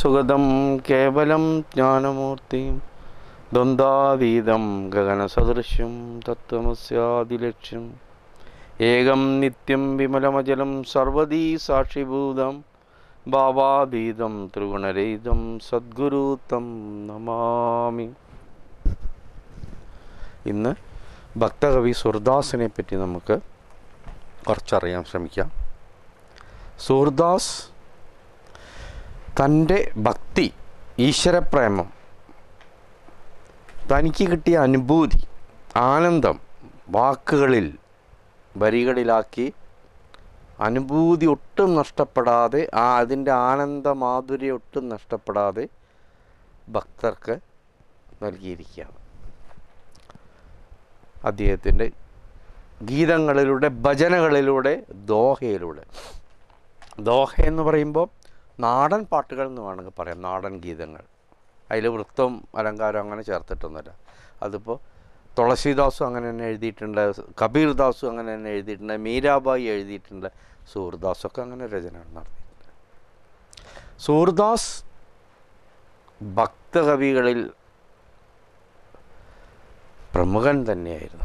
പരമസുഗതം കേവലം ജ്ഞാനമൂർത്തിയും ദ്വന്ദ്വാതീതം ഗഗനസദൃശ്യം തത്വമസ്യാദിലക്ഷ്യം ഏകം നിത്യം വിമലമജലം സർവദീ സാക്ഷിഭൂതം ഭാവാതീതം ത്രിഗുണരഹിതം സദ്ഗുരുത്തം നമാമി. ഇന്ന് ഭക്തകവി സുർദാസിനെ പറ്റി നമുക്ക് കുറച്ചറിയാൻ ശ്രമിക്കാം. സൂർദാസ് തന്റെ ഭക്തി ഈശ്വരപ്രേമം തനിക്ക് കിട്ടിയ അനുഭൂതി ആനന്ദം വാക്കുകളിൽ വരികളിലാക്കി അനുഭൂതി ഒട്ടും നഷ്ടപ്പെടാതെ ആ അതിന്റെ ആനന്ദ മാധുര്യം ഒട്ടും നഷ്ടപ്പെടാതെ ഭക്തർക്ക് നൽകിയിരിക്കുകയാണ്. അദ്ദേഹത്തിന്റെ ഗീതങ്ങളിലൂടെ ഭജനകളിലൂടെ ദോഹയിലൂടെ. ദോഹ എന്ന് പറയുമ്പോൾ നാടൻ പാട്ടുകൾ എന്ന് വേണമെങ്കിൽ പറയാം. നാടൻ ഗീതങ്ങൾ. അതിൽ വൃത്തം അലങ്കാരം അങ്ങനെ ചേർത്തിട്ടൊന്നുമില്ല. അതിപ്പോൾ തുളസീദാസും അങ്ങനെ തന്നെ എഴുതിയിട്ടുണ്ട്. കബീർദാസും അങ്ങനെ തന്നെ എഴുതിയിട്ടുണ്ട്. മീരാബായി എഴുതിയിട്ടുണ്ട്. സൂർദാസൊക്കെ അങ്ങനെ രചന നടത്തിയിട്ടുണ്ട്. സൂർദാസ് ഭക്തകവികളിൽ പ്രമുഖൻ തന്നെയായിരുന്നു.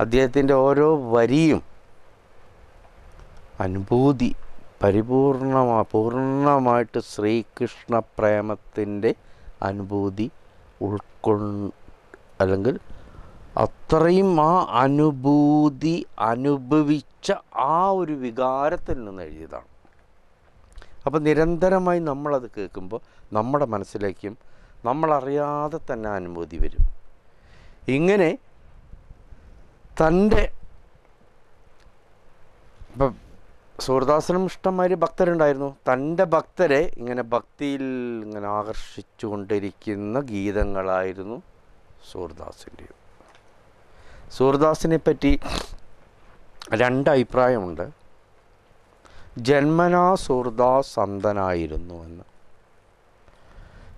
അദ്ദേഹത്തിന്റെ ഓരോ വരിയും അനുഭൂതി പരിപൂർണമാ പൂർണമായിട്ട് ശ്രീകൃഷ്ണ പ്രേമത്തിന്റെ അനുഭൂതി ഉൾക്കൊ അല്ലെങ്കിൽ അത്രയും ആ അനുഭൂതി അനുഭവിച്ച ആ ഒരു വികാരത്തിൽ നിന്ന് എഴുതിയതാണ്. അപ്പോൾ നിരന്തരമായി നമ്മളത് കേൾക്കുമ്പോൾ നമ്മുടെ മനസ്സിലേക്കും നമ്മളറിയാതെ തന്നെ അനുഭൂതി വരും. ഇങ്ങനെ തന്റെ ഇപ്പം സൂർദാസനും ഇഷ്ടംമാതിരി ഭക്തരുണ്ടായിരുന്നു. തന്റെ ഭക്തരെ ഇങ്ങനെ ഭക്തിയിൽ ഇങ്ങനെ ആകർഷിച്ചുകൊണ്ടിരിക്കുന്ന ഗീതങ്ങളായിരുന്നു സൂർദാസിന്റെ സൂർദാസിനെ പറ്റി രണ്ട് അഭിപ്രായമുണ്ട്. ജന്മനാ സൂർദാസ് അന്ധനായിരുന്നു എന്ന്.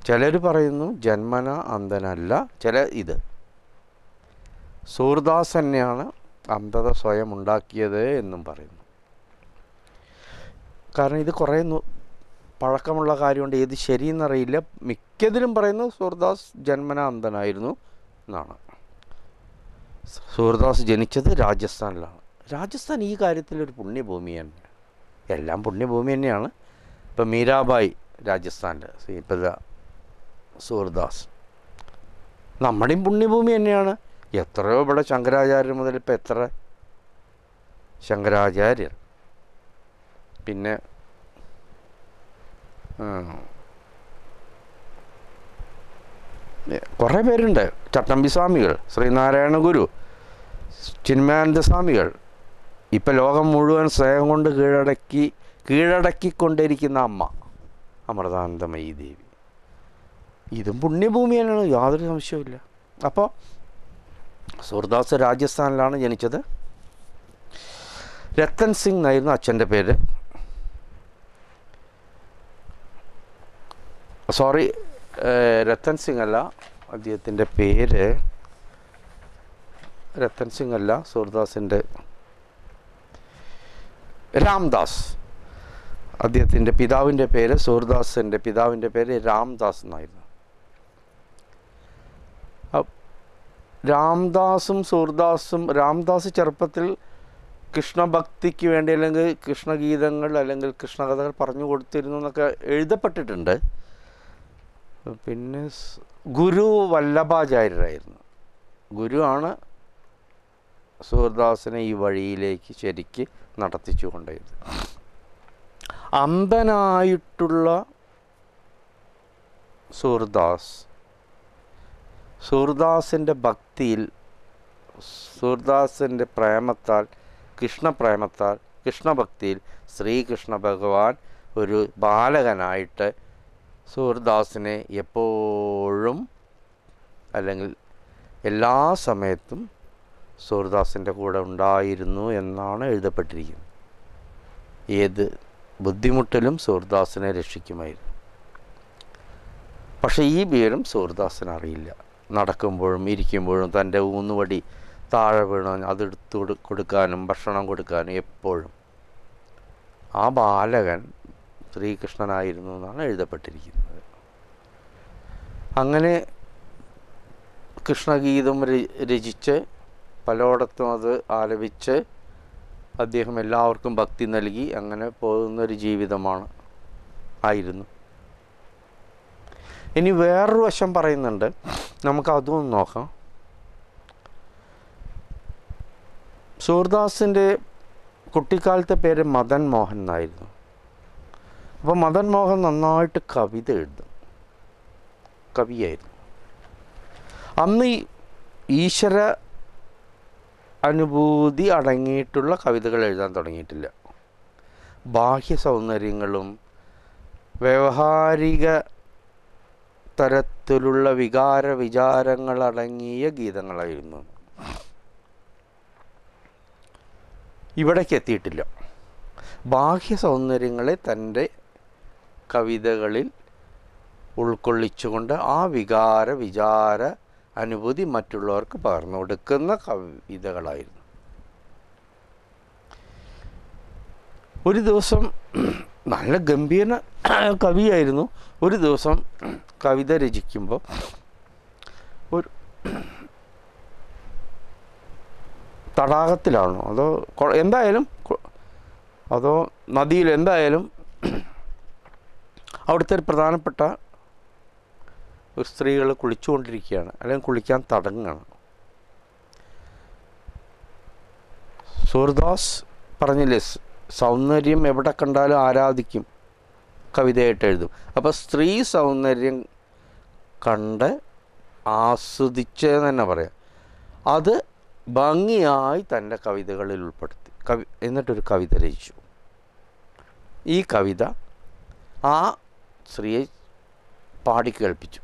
ചിലർ പറയുന്നു ജന്മന അന്ധനല്ല ചില ഇത്. സൂർദാസ് തന്നെയാണ് അന്ധത സ്വയം ഉണ്ടാക്കിയത് എന്നും പറയുന്നു. കാരണം ഇത് കുറേ പഴക്കമുള്ള കാര്യമുണ്ട്. ഏത് ശരിയെന്നറിയില്ല. മിക്കതിലും പറയുന്നു സൂർദാസ് ജന്മന അന്ധനായിരുന്നു എന്നാണ്. സൂർദാസ് ജനിച്ചത് രാജസ്ഥാനിലാണ്. രാജസ്ഥാൻ ഈ കാര്യത്തിൽ ഒരു പുണ്യഭൂമിയാണ് എല്ലാം പുണ്യഭൂമി തന്നെയാണ്. ഇപ്പം മീരാബായി രാജസ്ഥാനിൽ ശ്രീപദ സൂർദാസ്. നമ്മുടെയും പുണ്യഭൂമി തന്നെയാണ്. എത്രയോ ഇവിടെ ശങ്കരാചാര്യർ മുതൽ ഇപ്പം എത്ര ശങ്കരാചാര്യർ. പിന്നെ കുറേ പേരുണ്ട്. ചട്ടമ്പി സ്വാമികൾ ശ്രീനാരായണ ഗുരു ചിന്മയാനന്ദ സ്വാമികൾ. ഇപ്പം ലോകം മുഴുവൻ സ്നേഹം കൊണ്ട് കീഴടക്കി കീഴടക്കിക്കൊണ്ടിരിക്കുന്ന അമ്മ അമൃതാനന്ദമയി ദേവി. ഇതും പുണ്യഭൂമി തന്നെയാണ് യാതൊരു സംശയവുമില്ല. അപ്പോൾ സൂർദാസ് രാജസ്ഥാനിലാണ് ജനിച്ചത്. രത്തൻ സിംഗ് എന്നായിരുന്നു അച്ഛന്റെ പേര്. സോറി രത്തൻ സിംഗ് അല്ല അദ്ദേഹത്തിന്റെ പേര്. രത്തൻ സിംഗ് അല്ല സൂർദാസിന്റെ രാംദാസ്. അദ്ദേഹത്തിന്റെ പിതാവിന്റെ പേര് സൂർദാസിന്റെ പിതാവിന്റെ പേര് രാംദാസ് എന്നായിരുന്നു. രാംദാസും സൂർദാസും രാംദാസ് ചെറുപ്പത്തിൽ കൃഷ്ണഭക്തിക്ക് വേണ്ടി അല്ലെങ്കിൽ കൃഷ്ണഗീതങ്ങൾ അല്ലെങ്കിൽ കൃഷ്ണകഥകൾ പറഞ്ഞു കൊടുത്തിരുന്നു എന്നൊക്കെ എഴുതപ്പെട്ടിട്ടുണ്ട്. പിന്നെ ഗുരു വല്ലഭാചാര്യരായിരുന്നു. ഗുരു ആണ് സൂർദാസിനെ ഈ വഴിയിലേക്ക് ശരിക്ക് നടത്തിച്ചു കൊണ്ടത് അന്ധനായിട്ടുള്ള സൂർദാസ് സൂർദാസിന്റെ ഭക്തിയിൽ സൂർദാസിന്റെ പ്രേമത്താൽ കൃഷ്ണപ്രേമത്താൽ കൃഷ്ണഭക്തിയിൽ ശ്രീകൃഷ്ണ ഭഗവാൻ ഒരു ബാലകനായിട്ട് സൂർദാസിനെ എപ്പോഴും അല്ലെങ്കിൽ എല്ലാ സമയത്തും സൂർദാസിന്റെ കൂടെ ഉണ്ടായിരുന്നു എന്നാണ് എഴുതപ്പെട്ടിരിക്കുന്നത്. ഏത് ബുദ്ധിമുട്ടിലും സൂർദാസിനെ രക്ഷിക്കുമായിരുന്നു. പക്ഷേ ഈ വിവരം സൂർദാസിന് അറിയില്ല. നടക്കുമ്പോഴും ഇരിക്കുമ്പോഴും തന്റെ ഊന്നുവടി താഴെ വീണ അതെടുത്ത് കൊടു- കൊടുക്കാനും ഭക്ഷണം കൊടുക്കാനും എപ്പോഴും ആ ബാലകൻ ശ്രീകൃഷ്ണനായിരുന്നു എന്നാണ് എഴുതപ്പെട്ടിരിക്കുന്നത്. അങ്ങനെ കൃഷ്ണഗീതം രചിച്ച് പലയിടത്തും അത് ആലപിച്ച് അദ്ദേഹം എല്ലാവർക്കും ഭക്തി നൽകി അങ്ങനെ പോകുന്നൊരു ജീവിതമാണ് ആയിരുന്നു. ഇനി വേറൊരു വശം പറയുന്നുണ്ട്. നമുക്ക് അതും നോക്കാം. സൂർദാസിന്റെ കുട്ടിക്കാലത്തെ പേര് മദൻ മോഹൻ എന്നായിരുന്നു. അപ്പോൾ മദൻ മോഹൻ നന്നായിട്ട് കവിത എഴുതും. കവിയായിരുന്നു. അന്ന് ഈശ്വര അനുഭൂതി അടങ്ങിയിട്ടുള്ള കവിതകൾ എഴുതാൻ തുടങ്ങിയിട്ടില്ല. ബാഹ്യ സൗന്ദര്യങ്ങളും വ്യവഹാരിക തരത്തിലുള്ള വികാര വിചാരങ്ങളടങ്ങിയ ഗീതങ്ങളായിരുന്നു. ഇവിടേക്ക് എത്തിയിട്ടില്ല. ബാഹ്യ സൗന്ദര്യങ്ങളെ തന്റെ കവിതകളിൽ ഉൾക്കൊള്ളിച്ചുകൊണ്ട് ആ വികാര വിചാര അനുഭൂതി മറ്റുള്ളവർക്ക് പകർന്നു കൊടുക്കുന്ന കവിതകളായിരുന്നു. ഒരു ദിവസം നല്ല ഗംഭീര കവിയായിരുന്നു. ഒരു ദിവസം കവിത രചിക്കുമ്പോൾ ഒരു തടാകത്തിലാണോ? അതോ എന്തായാലും അതോ നദിയിൽ എന്തായാലും അവിടുത്തെ ഒരു പ്രധാനപ്പെട്ട സ്ത്രീകൾ കുളിച്ചുകൊണ്ടിരിക്കുകയാണ് അല്ലെങ്കിൽ കുളിക്കാൻ തടങ്ങുകയാണ്. സൂർദാസ് പറഞ്ഞില്ലേ സൗന്ദര്യം എവിടെ കണ്ടാലും ആരാധിക്കും കവിതയായിട്ട് എഴുതും. അപ്പോൾ സ്ത്രീ സൗന്ദര്യം കണ്ട് ആസ്വദിച്ചതെന്ന് തന്നെ പറയാം. അത് ഭംഗിയായി തന്റെ കവിതകളിൽ ഉൾപ്പെടുത്തി. കവി എന്നിട്ടൊരു കവിത രചിച്ചു. ഈ കവിത ആ സ്ത്രീയെ പാടി കേൾപ്പിച്ചു.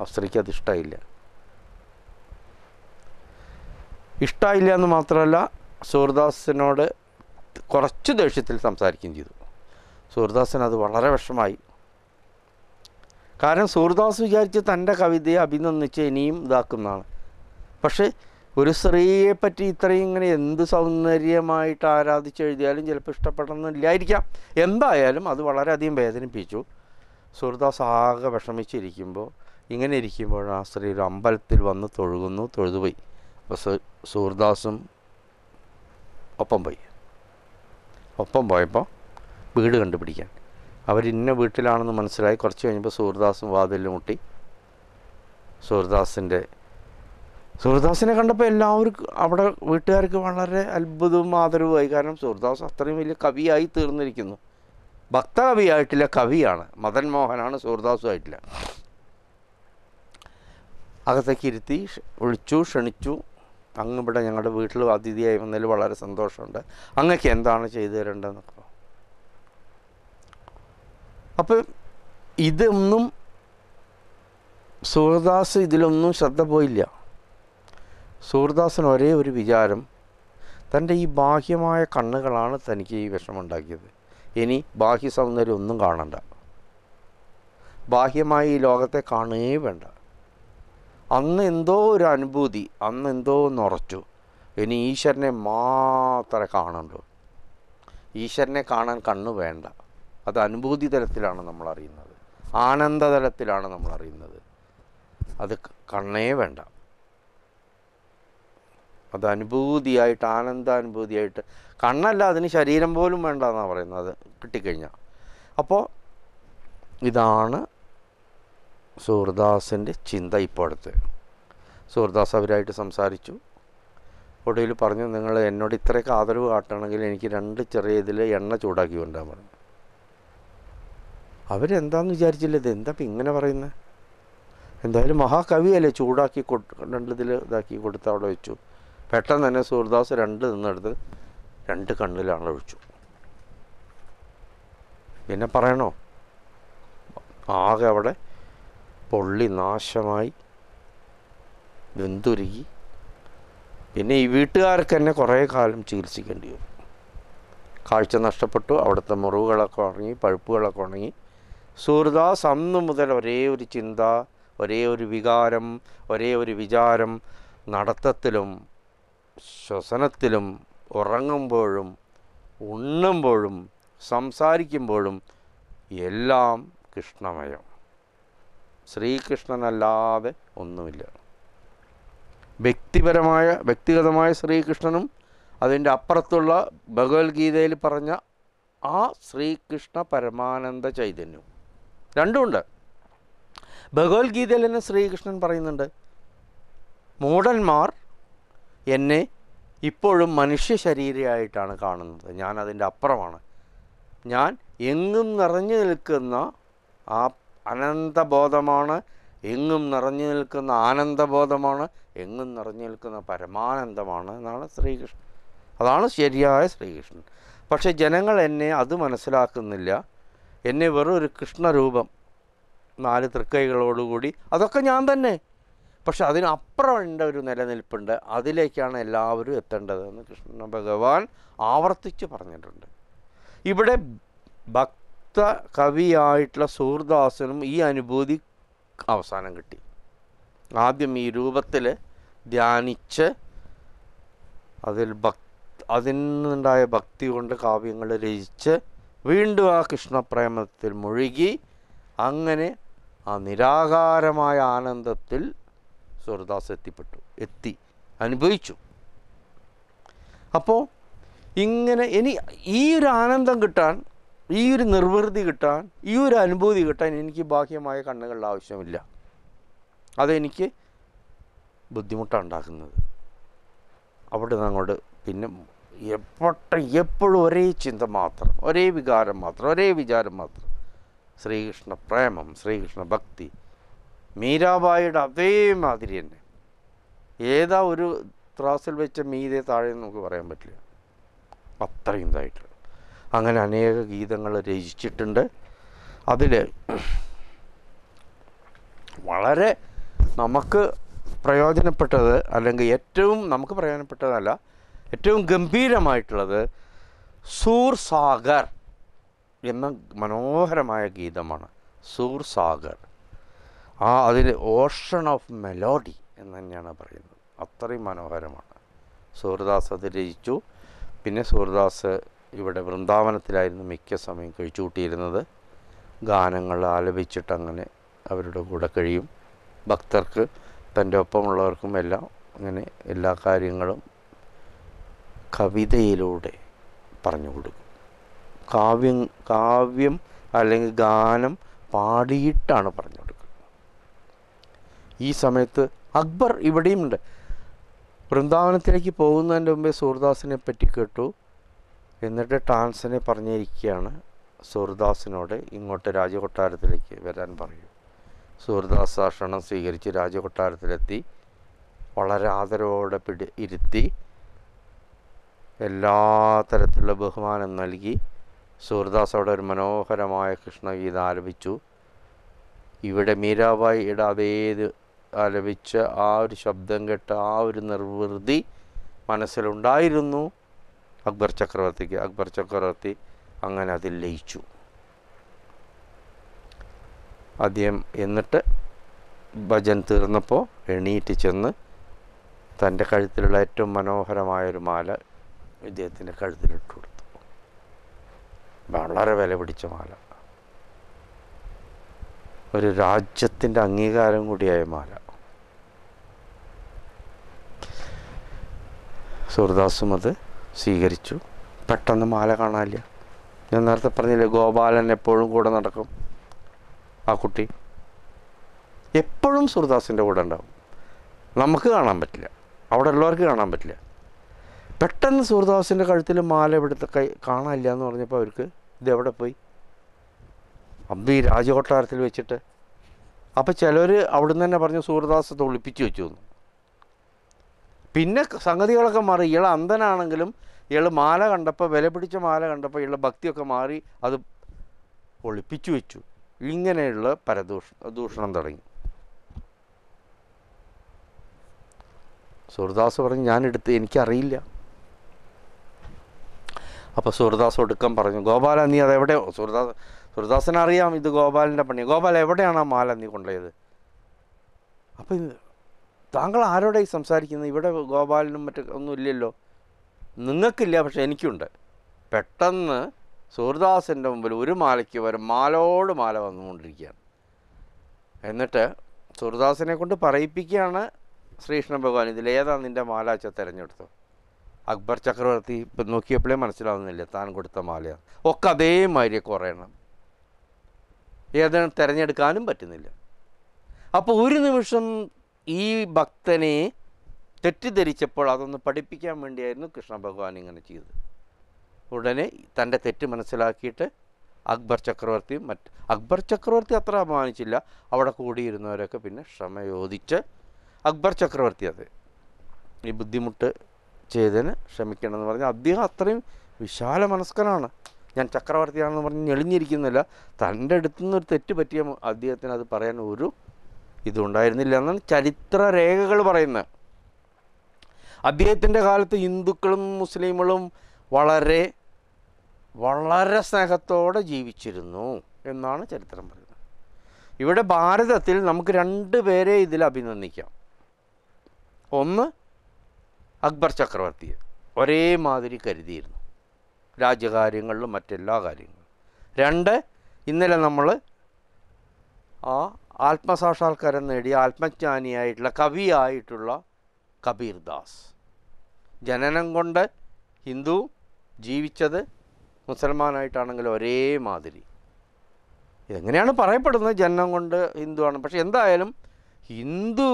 ആ സ്ത്രീക്ക് അത് ഇഷ്ടമായില്ല ഇഷ്ടമായില്ല എന്ന് മാത്രമല്ല സൂർദാസിനോട് കുറച്ച് ദേഷ്യത്തിൽ സംസാരിക്കുകയും ചെയ്തു. സൂർദാസൻ അത് വളരെ വിഷമായി കാരണം സൂർദാസ് വിചാരിച്ച് തന്റെ കവിതയെ അഭിനന്ദിച്ച് ഇനിയും ഇതാക്കുന്നതാണ്. പക്ഷേ ഒരു സ്ത്രീയെ പറ്റി ഇത്രയും ഇങ്ങനെ എന്ത് സൗന്ദര്യമായിട്ട് ആരാധിച്ച് എഴുതിയാലും ചിലപ്പോൾ ഇഷ്ടപ്പെടണമെന്നില്ലായിരിക്കാം. എന്തായാലും അത് വളരെയധികം വേദനിപ്പിച്ചു. സുഹൃദാസ് ആകെ വിഷമിച്ചിരിക്കുമ്പോൾ ഇങ്ങനെ ഇരിക്കുമ്പോൾ ആ സ്ത്രീ ഒരു അമ്പലത്തിൽ വന്ന് തൊഴുകുന്നു. തൊഴുതുപോയി. അപ്പോൾ സുഹൃദാസും ഒപ്പം പോയി. ഒപ്പം പോയപ്പോൾ വീട് കണ്ടുപിടിക്കാൻ. അവരിന്ന വീട്ടിലാണെന്ന് മനസ്സിലായി. കുറച്ച് കഴിഞ്ഞപ്പോൾ സൂർദാസും വാതിലിൽ മുട്ടി. സൂർദാസിന്റെ സൂർദാസിനെ കണ്ടപ്പോൾ എല്ലാവർക്കും അവിടെ വീട്ടുകാർക്ക് വളരെ അത്ഭുതവും ആദരവുമായി കാരണം സൂർദാസ് അത്രയും വലിയ കവിയായി തീർന്നിരിക്കുന്നു. ഭക്തകവിയായിട്ടില്ല കവിയാണ്. മദൻ മോഹനാണ് സൂർദാസുമായിട്ടില്ല അകത്തേക്ക് ഇരുത്തി വിളിച്ചു ക്ഷണിച്ചു. അങ്ങ് ഇവിടെ ഞങ്ങളുടെ വീട്ടിൽ അതിഥിയായി വന്നതിൽ വളരെ സന്തോഷമുണ്ട്. അങ്ങക്ക് എന്താണ് ചെയ്തു തരേണ്ടതെന്നൊക്കെ. അപ്പം ഇതൊന്നും സൂർദാസ് ഇതിലൊന്നും ശ്രദ്ധ പോയില്ല. സൂർദാസിന് ഒരേ ഒരു വിചാരം തന്റെ ഈ ബാഹ്യമായ കണ്ണുകളാണ് തനിക്ക് ഈ വിഷമുണ്ടാക്കിയത് ഇനി ബാഹ്യ സൗന്ദര്യം ഒന്നും കാണണ്ട. ബാഹ്യമായി ഈ ലോകത്തെ കാണുകയേ വേണ്ട. അന്ന് എന്തോ ഒരു അനുഭൂതി അന്ന് എന്തോ ഒന്ന് ഉറച്ചു. ഇനി ഈശ്വരനെ മാത്രമേ കാണണ്ടു ഈശ്വരനെ കാണാൻ കണ്ണ് വേണ്ട. അത് അനുഭൂതി തലത്തിലാണ് നമ്മൾ അറിയുന്നത്. ആനന്ദതലത്തിലാണ് നമ്മൾ അറിയുന്നത്. അത് കണ്ണേ വേണ്ട. അത് അനുഭൂതിയായിട്ട് ആനന്ദാനുഭൂതിയായിട്ട്. കണ്ണല്ല അതിന് ശരീരം പോലും വേണ്ട എന്നാണ് പറയുന്നത്. കിട്ടിക്കഴിഞ്ഞാൽ അപ്പോൾ ഇതാണ് സൂർദാസിന്റെ ചിന്ത ഇപ്പോഴത്തെ സൂർദാസ് അവരായിട്ട് സംസാരിച്ചു. ഒടുവിൽ പറഞ്ഞു നിങ്ങൾ എന്നോട് ഇത്രയൊക്കെ ആദരവ് കാട്ടണമെങ്കിൽ എനിക്ക് രണ്ട് ചെറിയ ഇതിൽ എണ്ണ ചൂടാക്കി കൊണ്ടാൻ പറഞ്ഞു അവരെന്താന്ന് വിചാരിച്ചില്ല ഇത് എന്താ ഇപ്പം ഇങ്ങനെ പറയുന്നത് എന്തായാലും മഹാകവിയല്ലേ ചൂടാക്കി കൊടു രണ്ടിതിൽ ഇതാക്കി കൊടുത്ത് അവിടെ വെച്ചു. പെട്ടെന്ന് തന്നെ സൂർദാസ് രണ്ട് നിന്നെടുത്ത് രണ്ട് കണ്ണിലാണ് ഒഴിച്ചു. പിന്നെ പറയണോ? ആകെ അവിടെ പൊള്ളി നാശമായി വെന്തുരുകി. പിന്നെ ഈ വീട്ടുകാർക്ക് തന്നെ കുറേ കാലം ചികിത്സിക്കേണ്ടി വരും കാഴ്ച നഷ്ടപ്പെട്ടു. അവിടുത്തെ മുറിവുകളൊക്കെ ഉണങ്ങി പഴുപ്പുകളൊക്കെ ഉണങ്ങി. സൂർദാസ് അന്ന് മുതൽ ഒരേ ഒരു ചിന്ത ഒരേ ഒരു വികാരം ഒരേ ഒരു വിചാരം നടത്തത്തിലും ശ്വസനത്തിലും ഉറങ്ങുമ്പോഴും ഉണ്ണുമ്പോഴും സംസാരിക്കുമ്പോഴും എല്ലാം കൃഷ്ണമയം. ശ്രീകൃഷ്ണനല്ലാതെ ഒന്നുമില്ല. വ്യക്തിപരമായ വ്യക്തിഗതമായ ശ്രീകൃഷ്ണനും അതിന്റെ അപ്പുറത്തുള്ള ഭഗവത്ഗീതയിൽ പറഞ്ഞ ആ ശ്രീകൃഷ്ണ പരമാനന്ദ ചൈതന്യവും രണ്ടുമുണ്ട് ഭഗവത്ഗീതയിൽ തന്നെ ശ്രീകൃഷ്ണൻ പറയുന്നുണ്ട് മൂഢന്മാർ എന്നെ ഇപ്പോഴും മനുഷ്യ ശരീരമായിട്ടാണ് കാണുന്നത്. ഞാൻ അതിന്റെ അപ്പുറമാണ്. ഞാൻ എങ്ങും നിറഞ്ഞു നിൽക്കുന്ന ആ അനന്തബോധമാണ് എങ്ങും നിറഞ്ഞു നിൽക്കുന്ന ആനന്ദബോധമാണ് എങ്ങും നിറഞ്ഞു നിൽക്കുന്ന പരമാനന്ദമാണ് എന്നാണ് ശ്രീകൃഷ്ണൻ. അതാണ് ശരിയായ ശ്രീകൃഷ്ണൻ. പക്ഷേ ജനങ്ങൾ എന്നെ അത് മനസ്സിലാക്കുന്നില്ല. എന്നെ വെറും ഒരു കൃഷ്ണരൂപം നാല് തൃക്കൈകളോടുകൂടി. അതൊക്കെ ഞാൻ തന്നെ പക്ഷെ അതിനപ്പുറമുണ്ട് ഒരു നിലനിൽപ്പുണ്ട്. അതിലേക്കാണ് എല്ലാവരും എത്തേണ്ടതെന്ന് കൃഷ്ണ ഭഗവാൻ ആവർത്തിച്ച് പറഞ്ഞിട്ടുണ്ട്. ഇവിടെ ഭക്ത കവിയായിട്ടുള്ള സൂർദാസനും ഈ അനുഭൂതി അവസാനം കിട്ടി. ആദ്യം ഈ രൂപത്തിൽ ധ്യാനിച്ച് അതിൽ ഭക് അതിൽ നിന്നുണ്ടായ ഭക്തി കൊണ്ട് കാവ്യങ്ങൾ രചിച്ച് വീണ്ടും ആ കൃഷ്ണപ്രേമത്തിൽ മുഴുകി അങ്ങനെ ആ നിരാകാരമായ ആനന്ദത്തിൽ സൂർദാസ് എത്തിപ്പെട്ടു എത്തി അനുഭവിച്ചു. അപ്പോൾ ഇങ്ങനെ ഇനി ഈ ഒരു ആനന്ദം കിട്ടാൻ ഈ ഒരു നിർവൃതി കിട്ടാൻ ഈ ഒരു അനുഭൂതി കിട്ടാൻ എനിക്ക് ബാഹ്യമായ കണ്ണുകളുടെ ആവശ്യമില്ല. അതെനിക്ക് ബുദ്ധിമുട്ടാണ് ഉണ്ടാക്കുന്നത്. അവിടെ നിന്ന് അങ്ങോട്ട് പിന്നെ എപ്പോട്ട എപ്പോഴും ഒരേ ചിന്ത മാത്രം ഒരേ വികാരം മാത്രം ഒരേ വിചാരം മാത്രം. ശ്രീകൃഷ്ണ പ്രേമം ശ്രീകൃഷ്ണ ഭക്തി മീരാബായിയുടെ അതേമാതിരി തന്നെ. ഏതാ ഒരു ത്രാസിൽ വെച്ച മീതെ താഴെ നമുക്ക് പറയാൻ പറ്റില്ല. അത്രയും ഇതായിട്ട്. അങ്ങനെ അനേക ഗീതങ്ങൾ രചിച്ചിട്ടുണ്ട്. അതിൽ വളരെ നമുക്ക് പ്രയോജനപ്പെട്ടത് അല്ലെങ്കിൽ ഏറ്റവും നമുക്ക് പ്രയോജനപ്പെട്ടതല്ല ഏറ്റവും ഗംഭീരമായിട്ടുള്ളത് സൂർ സാഗർ എന്ന മനോഹരമായ ഗീതമാണ്. സൂർ സാഗർ. ആ അതിന് ഓഷൻ ഓഫ് മെലോഡി എന്ന് തന്നെയാണ് പറയുന്നത്. അത്രയും മനോഹരമാണ്. സൂർദാസ് അത് രചിച്ചു. പിന്നെ സൂർദാസ് ഇവിടെ വൃന്ദാവനത്തിലായിരുന്നു മിക്ക സമയം കഴിച്ചു കൂട്ടിയിരുന്നത് ഗാനങ്ങൾ ആലപിച്ചിട്ട് അങ്ങനെ അവരുടെ കൂടെ കഴിയും. ഭക്തർക്ക് തന്റെ ഒപ്പമുള്ളവർക്കും എല്ലാം അങ്ങനെ എല്ലാ കാര്യങ്ങളും കവിതയിലൂടെ പറഞ്ഞു കൊടുക്കും. കാവ്യം കാവ്യം അല്ലെങ്കിൽ ഗാനം പാടിയിട്ടാണ് പറഞ്ഞു ഈ സമയത്ത് അക്ബർ ഇവിടെയുമുണ്ട് വൃന്ദാവനത്തിലേക്ക് പോകുന്നതിന്റെ മുമ്പേ സൂർദാസിനെ പറ്റി കേട്ടു. എന്നിട്ട് ടാൻസിനെ പറഞ്ഞിരിക്കുകയാണ്. സൂർദാസിനോട് ഇങ്ങോട്ട് രാജകൊട്ടാരത്തിലേക്ക് വരാൻ പറയും. സൂർദാസ് ആ ക്ഷണം സ്വീകരിച്ച് രാജകൊട്ടാരത്തിലെത്തി. വളരെ ആദരവോടെ പിടി ഇരുത്തി. എല്ലാ തരത്തിലുള്ള ബഹുമാനം നൽകി. സൂർദാസ് അവിടെ ഒരു മനോഹരമായ കൃഷ്ണഗീത ആലപിച്ചു. ഇവിടെ മീരാബായിയുടെ അതേത് ആലപിച്ച ആ ഒരു ശബ്ദം കേട്ട് ആ ഒരു നിർവൃതി മനസ്സിലുണ്ടായിരുന്നു. അക്ബർ ചക്രവർത്തിക്ക് അക്ബർ ചക്രവർത്തി അങ്ങനെ അതിൽ ലയിച്ചു. ആദ്യം എന്നിട്ട് ഭജൻ തീർന്നപ്പോൾ എണീറ്റ് ചെന്ന് തന്റെ കഴുത്തിലുള്ള ഏറ്റവും മനോഹരമായൊരു മാല ഇദ്ദേഹത്തിന്റെ കഴുത്തിലിട്ട് കൊടുത്തു. വളരെ വില പിടിച്ച മാല. ഒരു രാജ്യത്തിന്റെ അംഗീകാരം കൂടിയായ മാല സൂർദാസും അത് സ്വീകരിച്ചു. പെട്ടെന്ന് മാല കാണാനില്ല. ഞാൻ നേരത്തെ പറഞ്ഞില്ലേ ഗോപാലൻ എപ്പോഴും കൂടെ നടക്കും. ആ കുട്ടി എപ്പോഴും സൂർദാസിന്റെ കൂടെ ഉണ്ടാവും. നമുക്ക് കാണാൻ പറ്റില്ല. അവിടെ ഉള്ളവർക്ക് കാണാൻ പറ്റില്ല. പെട്ടെന്ന് സൂർദാസിന്റെ കഴുത്തിൽ മാല ഇവിടുത്തെ കൈ കാണാനില്ല എന്ന് പറഞ്ഞപ്പോൾ അവർക്ക് ഇതെവിടെ പോയി? അമ്പി രാജകൊട്ടാരത്തിൽ വെച്ചിട്ട് അപ്പോൾ ചിലർ അവിടുന്ന് തന്നെ പറഞ്ഞു സൂർദാസ് ഒളിപ്പിച്ചു വെച്ചു എന്ന്. പിന്നെ സംഗതികളൊക്കെ മാറി. ഇയാൾ അന്ധനാണെങ്കിലും ഇയാൾ മാല കണ്ടപ്പോൾ വില പിടിച്ച മാല കണ്ടപ്പോൾ ഇയാളുടെ ഭക്തിയൊക്കെ മാറി അത് ഒളിപ്പിച്ചു വെച്ചു. ഇങ്ങനെയുള്ള പരദൂഷ ദൂഷണം തുടങ്ങി. സൂർദാസ് പറഞ്ഞു ഞാൻ എടുത്ത് എനിക്കറിയില്ല. അപ്പോൾ സൂർദാസ് ഒടുക്കം പറഞ്ഞു ഗോപാല നീ അതെവിടെ സൂർദാസ് സൂർദാസിന് അറിയാം ഇത് ഗോപാലിന്റെ പണി. ഗോപാൽ എവിടെയാണ് ആ മാല നീ കൊണ്ടുപോയത്? അപ്പോൾ ഇത് താങ്കൾ ആരോടായി സംസാരിക്കുന്നത്? ഇവിടെ ഗോപാലിനും മറ്റു ഒന്നും ഇല്ലല്ലോ. നിങ്ങൾക്കില്ല പക്ഷെ എനിക്കുണ്ട്. പെട്ടെന്ന് സൂർദാസിന്റെ മുമ്പിൽ ഒരു മാലയ്ക്ക് വരെ മാലോട് മാല വന്നുകൊണ്ടിരിക്കുകയാണ്. എന്നിട്ട് സൂർദാസിനെ കൊണ്ട് പറയിപ്പിക്കുകയാണ് ശ്രീകൃഷ്ണ ഭഗവാൻ. ഇതിലേതാ നിന്റെ മാല അച്ഛ തിരഞ്ഞെടുത്തത്? അക്ബർ ചക്രവർത്തി ഇപ്പം നോക്കിയപ്പോഴേ മനസ്സിലാവുന്നില്ല താൻ കൊടുത്ത മാലയാണ്. ഒക്കെ അതേമാതിരി കുറയണം. ഏതാണ് തിരഞ്ഞെടുക്കാനും പറ്റുന്നില്ല. അപ്പോൾ ഒരു നിമിഷം ഈ ഭക്തനെ തെറ്റിദ്ധരിച്ചപ്പോൾ അതൊന്ന് പഠിപ്പിക്കാൻ വേണ്ടിയായിരുന്നു കൃഷ്ണ ഭഗവാൻ ഇങ്ങനെ ചെയ്തത്. ഉടനെ തന്റെ തെറ്റ് മനസ്സിലാക്കിയിട്ട് അക്ബർ ചക്രവർത്തി മറ്റ് അക്ബർ ചക്രവർത്തി അത്ര അപമാനിച്ചില്ല. അവിടെ കൂടിയിരുന്നവരൊക്കെ പിന്നെ ക്ഷമ ചോദിച്ച് അക്ബർ ചക്രവർത്തി അത് ഈ ബുദ്ധിമുട്ട് ചെയ്തതിന് ക്ഷമിക്കണമെന്ന് പറഞ്ഞാൽ അദ്ദേഹം അത്രയും വിശാല മനസ്കനാണ് ഞാൻ ചക്രവർത്തിയാണെന്ന് പറഞ്ഞ് ഞെളിഞ്ഞിരിക്കുന്നില്ല. തന്റെ അടുത്തു ഒരു തെറ്റ് പറ്റിയ അദ്ദേഹത്തിന് അത് പറയാൻ ഒരു ഇതുണ്ടായിരുന്നില്ല എന്നാണ് ചരിത്ര രേഖകൾ പറയുന്നത്. അദ്ദേഹത്തിന്റെ കാലത്ത് ഹിന്ദുക്കളും മുസ്ലിങ്ങളും വളരെ വളരെ സ്നേഹത്തോടെ ജീവിച്ചിരുന്നു എന്നാണ് ചരിത്രം പറയുന്നത്. ഇവിടെ ഭാരതത്തിൽ നമുക്ക് രണ്ട് പേരെ ഇതിൽ അഭിനന്ദിക്കാം. ഒന്ന് അക്ബർ ചക്രവർത്തിയെ. ഒരേ മാതിരി കരുതിയിരുന്നു. രാജ്യകാര്യങ്ങളിലും മറ്റെല്ലാ കാര്യങ്ങളും. രണ്ട് ഇന്നലെ നമ്മൾ ആ ആത്മസാക്ഷാത്കാരം നേടിയ ആത്മജ്ഞാനിയായിട്ടുള്ള കവിയായിട്ടുള്ള കബീർ ദാസ്. ജനനം കൊണ്ട് ഹിന്ദു ജീവിച്ചത് മുസൽമാനായിട്ടാണെങ്കിൽ ഒരേ മാതിരി. ഇതെങ്ങനെയാണ് പറയപ്പെടുന്നത്? ജനനം കൊണ്ട് ഹിന്ദുവാണ് പക്ഷെ എന്തായാലും ഹിന്ദു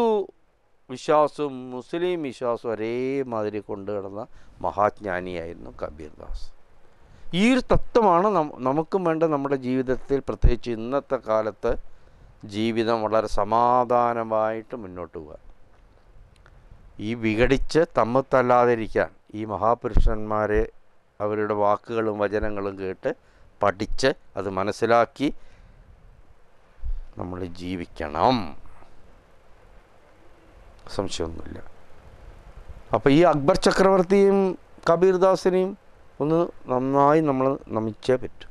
വിശ്വാസവും മുസ്ലിം വിശ്വാസവും ഒരേമാതിരി കൊണ്ടു കിടന്ന മഹാജ്ഞാനിയായിരുന്നു കബീർ ദാസ്. ഈ ഒരു തത്വമാണ് നമുക്കും വേണ്ട നമ്മുടെ ജീവിതത്തിൽ പ്രത്യേകിച്ച് ഇന്നത്തെ കാലത്ത് ജീവിതം വളരെ സമാധാനമായിട്ട് മുന്നോട്ട് പോകാൻ ഈ വിഘടിച്ച് തമ്മിൽ തല്ലാതിരിക്കാൻ ഈ മഹാപുരുഷന്മാരെ അവരുടെ വാക്കുകളും വചനങ്ങളും കേട്ട് പഠിച്ച് അത് മനസ്സിലാക്കി നമ്മൾ ജീവിക്കണം. സംശയമൊന്നുമില്ല. അപ്പോൾ ഈ അക്ബർ ചക്രവർത്തിയും കബീർദാസിനെയും ഒന്ന് നന്നായി നമ്മൾ നമിച്ചേ പറ്റും.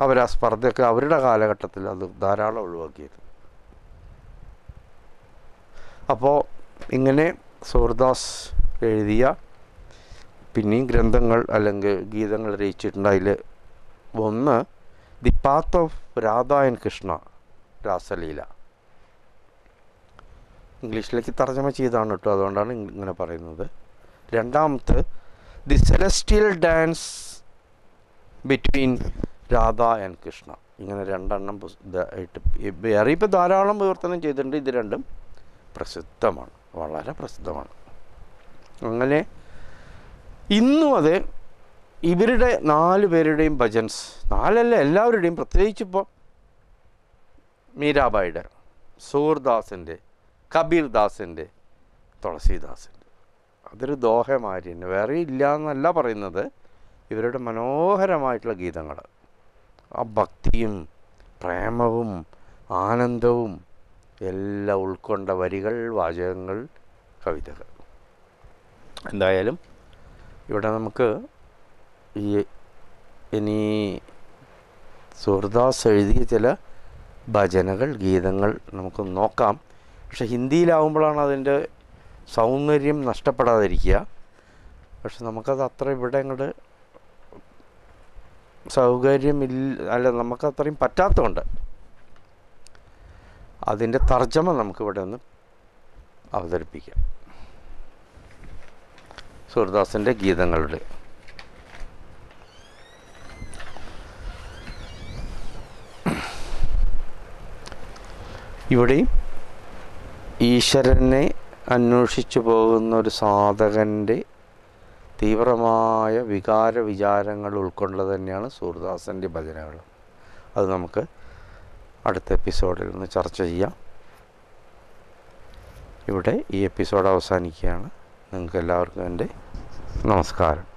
അവർ ആ സ്പർദ്ധയൊക്കെ അവരുടെ കാലഘട്ടത്തിൽ അത് ധാരാളം ഒഴിവാക്കിയിരുന്നു. അപ്പോൾ ഇങ്ങനെ സൂർദാസ് എഴുതിയ പിന്നെയും ഗ്രന്ഥങ്ങൾ അല്ലെങ്കിൽ ഗീതങ്ങൾ രചിച്ചിട്ടുണ്ട്. അതിൽ ഒന്ന് ദി പാത്ത് ഓഫ് രാധായൻ കൃഷ്ണ രാസലീല. ഇംഗ്ലീഷിലേക്ക് തർജമ ചെയ്താണ് കേട്ടോ അതുകൊണ്ടാണ് ഇങ്ങനെ പറയുന്നത്. രണ്ടാമത്തെ the celestial dance between Radha and Krishna ഇങ്ങനെ രണ്ടെണ്ണം ഈ വേറെ ധാരാളം വിവർത്തനം ചെയ്തിട്ടുണ്ട്. ഇത് രണ്ടും പ്രസിദ്ധമാണ്. വളരെ പ്രസിദ്ധമാണ്. അങ്ങനെ ഇന്നും അത് ഇവരുടെ നാല് പേരുടെയും ഭജൻസ് നാലല്ല എല്ലാവരുടെയും പ്രത്യേകിച്ചിപ്പോൾ മീരാബായിയുടെ സൂർദാസിന്റെ കബീർദാസിന്റെ തുളസീദാസിന്റെ. അതൊരു ദോഹമാരി തന്നെ വേറെ ഇല്ല എന്നല്ല പറയുന്നത്. ഇവരുടെ മനോഹരമായിട്ടുള്ള ഗീതങ്ങൾ. ആ ഭക്തിയും പ്രേമവും ആനന്ദവും എല്ലാം ഉൾക്കൊണ്ട വരികൾ വാചകങ്ങൾ കവിതകൾ. എന്തായാലും ഇവിടെ നമുക്ക് ഈ ഇനി സൂർദാസ് എഴുതിയ ചില ഭജനകൾ ഗീതങ്ങൾ നമുക്ക് നോക്കാം. പക്ഷെ ഹിന്ദിയിലാവുമ്പോഴാണ് അതിന്റെ സൗന്ദര്യം നഷ്ടപ്പെടാതിരിക്കുക. പക്ഷെ നമുക്കത് അത്ര ഇവിടെ അങ്ങോട്ട് സൗകര്യമില്ല അല്ല നമുക്ക് അത്രയും പറ്റാത്തതുകൊണ്ട് അതിന്റെ തർജമ നമുക്കിവിടെ ഒന്ന് അവതരിപ്പിക്കാം. സൂർദാസിന്റെ ഗീതങ്ങളുടെ ഇവിടെയും ഈശ്വരനെ അന്വേഷിച്ചു പോകുന്ന ഒരു സാധകന്റെ തീവ്രമായ വികാര വിചാരങ്ങൾ ഉൾക്കൊണ്ടത് തന്നെയാണ് സൂർദാസന്റെ ഭജനകൾ. അത് നമുക്ക് അടുത്ത എപ്പിസോഡിൽ നിന്ന് ചർച്ച ചെയ്യാം. ഇവിടെ ഈ എപ്പിസോഡ് അവസാനിക്കുകയാണ്. നിങ്ങൾക്ക് എല്ലാവർക്കും എന്റെ നമസ്കാരം.